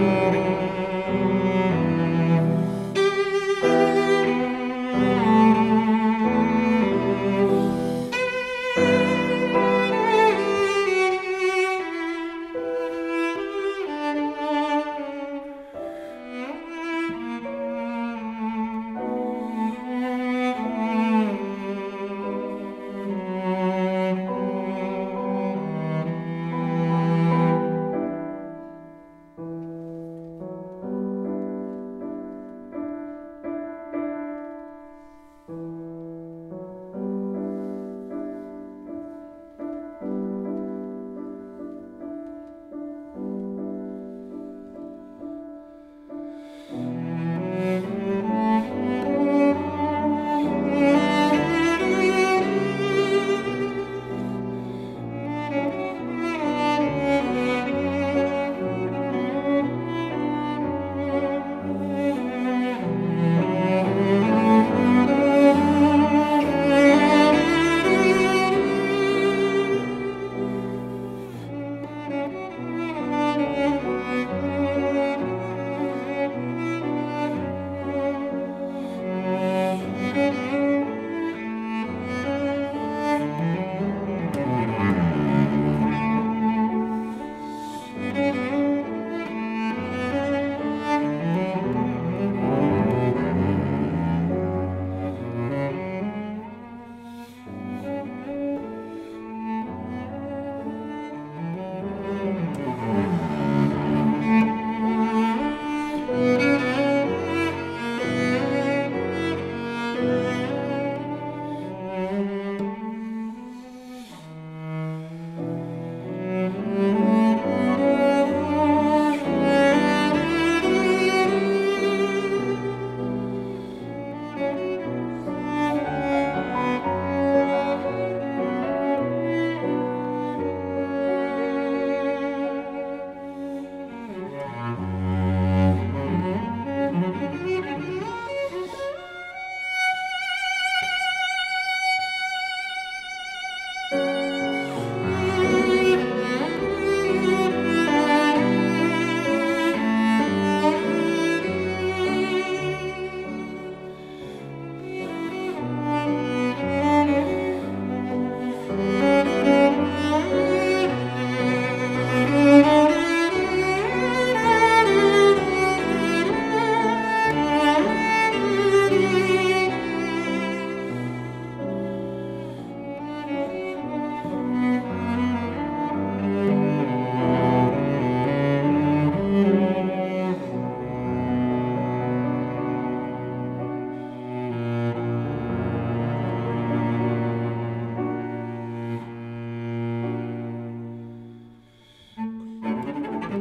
Música